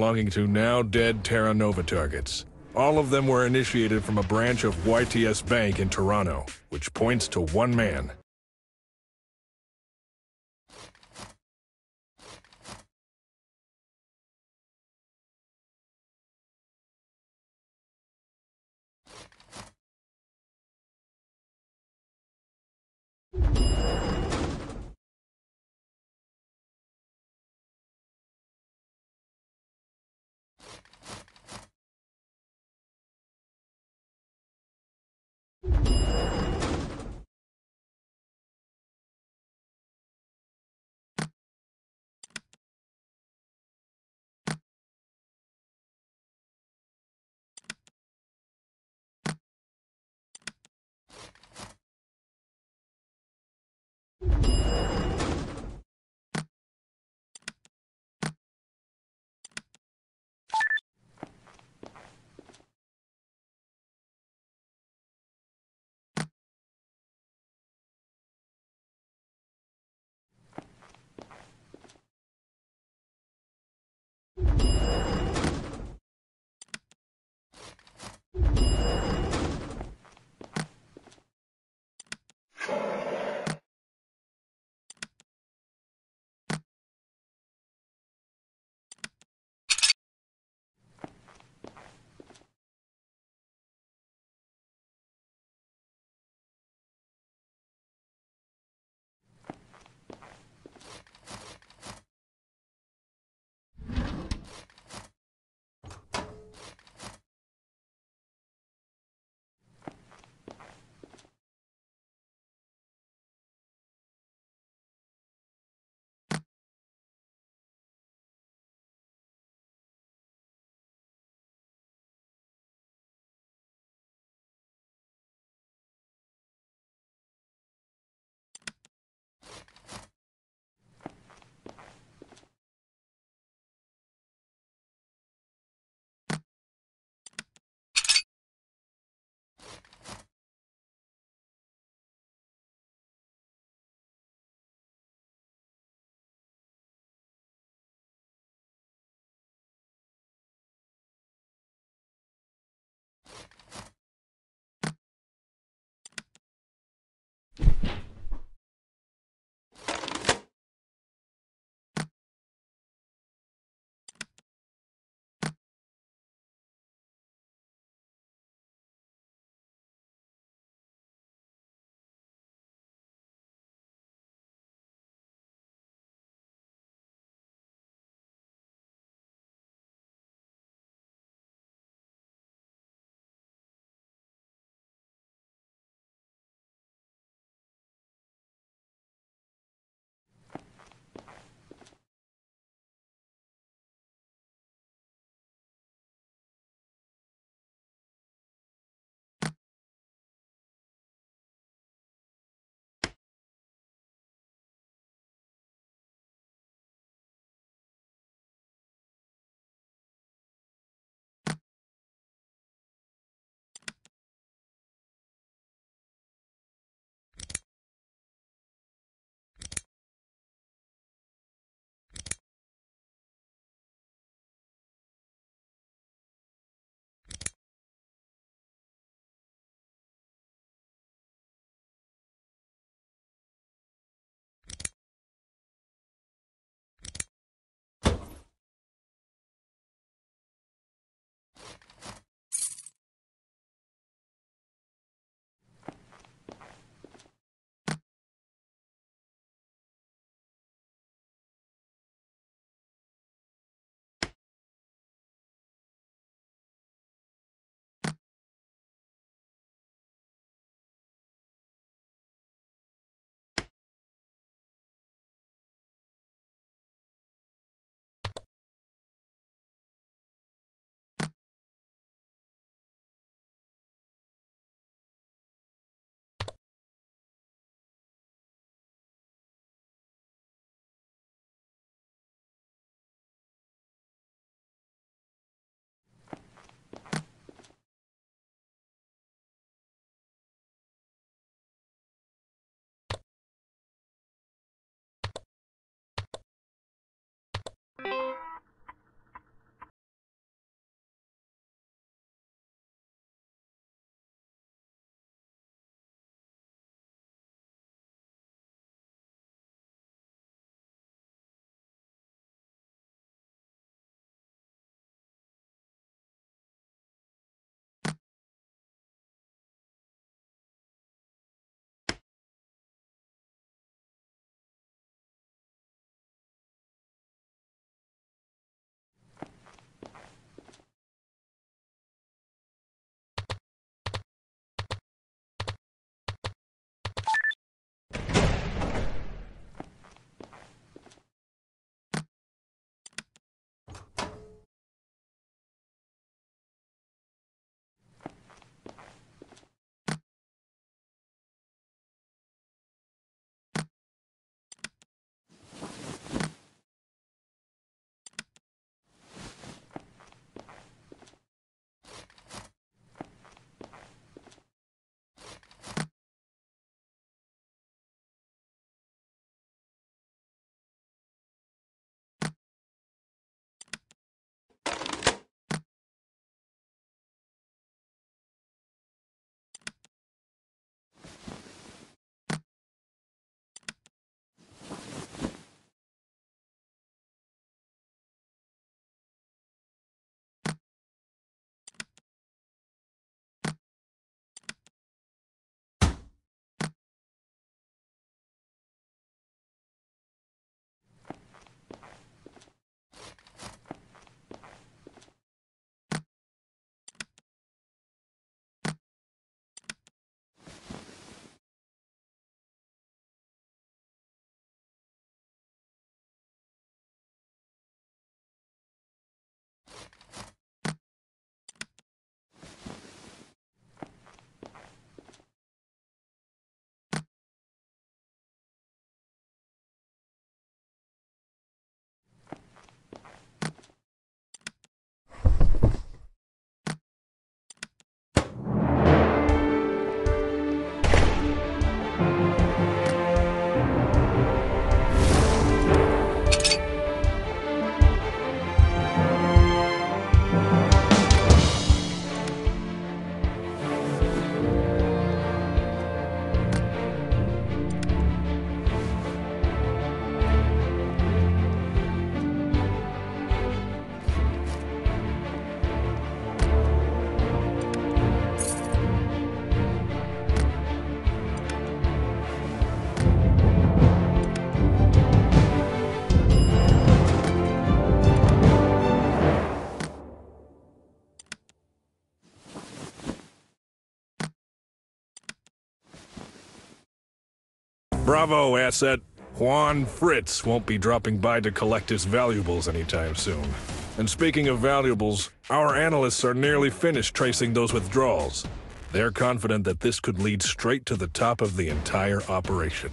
belonging to now dead Terra Nova targets. All of them were initiated from a branch of YTS Bank in Toronto, which points to one man. Bravo, asset. Juan Friz won't be dropping by to collect his valuables anytime soon. And speaking of valuables, our analysts are nearly finished tracing those withdrawals. They're confident that this could lead straight to the top of the entire operation.